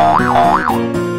Oh, oh, oh, oh.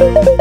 What?